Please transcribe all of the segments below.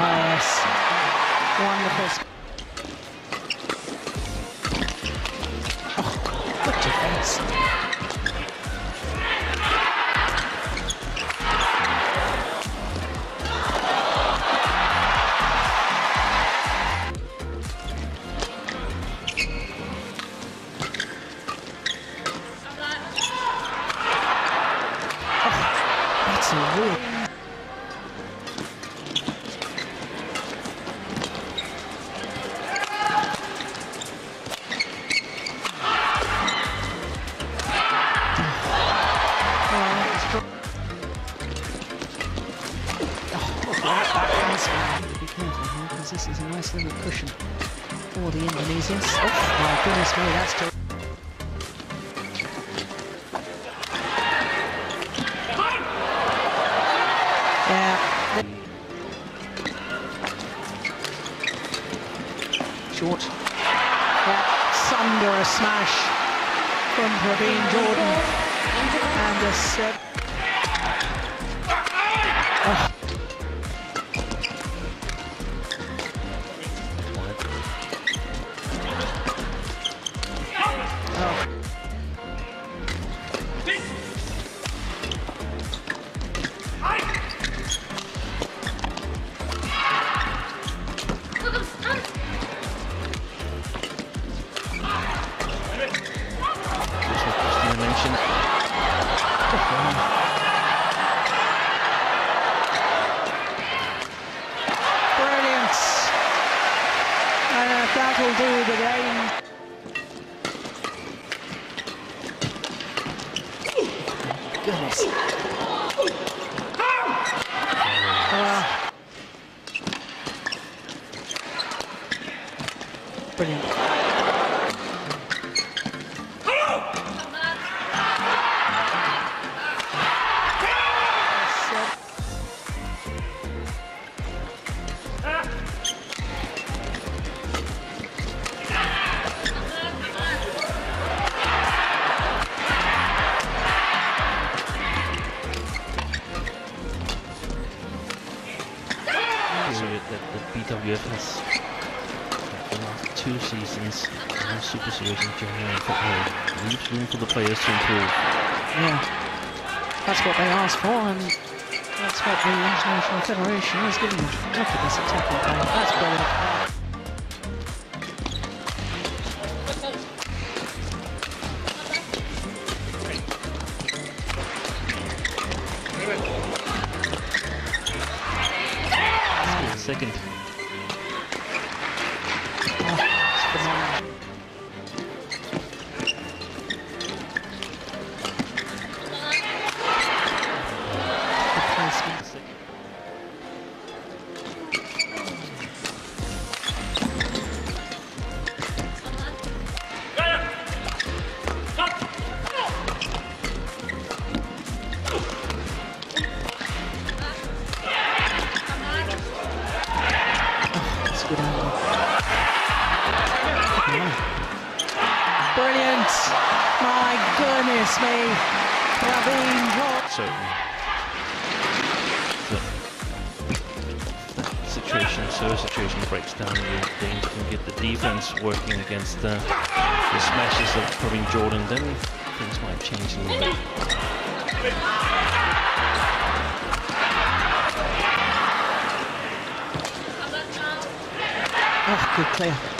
yes. Wonderful. Oh, good defence. Because this is a nice little cushion for the Indonesians. Oh my goodness me, that's. Yeah. Short. That's under a smash from Praveen Jordan. And a set. Oh. Brilliant. And uh, that'll do the game. Goodness. Uh, Brilliant. That the BWF has the last two seasons the Super Series and February leaves room for the players to improve. Yeah. That's what they asked for, and that's what the International Federation is giving them. Look at this attacking play. That's brilliant. Second, My goodness me! Praveen Jordan. certainly. The, the situation, so situation breaks down, then can get the defense working against uh, the smashes of Praveen Jordan, then things might change a little bit. Oh, good clear.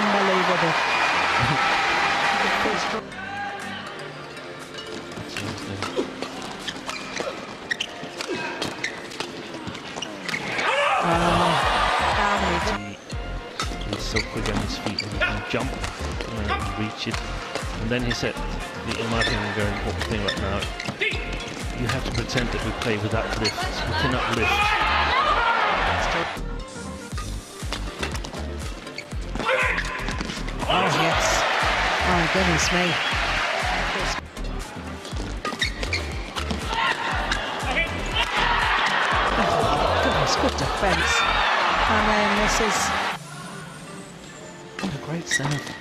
unbelievable. He's so quick on his feet and he can jump and reach it. And then he said, the, in my opinion, very important thing right now, you have to pretend that we play without lifts. We cannot lift. Goodness me. Good defence. And then this is... What a great serve.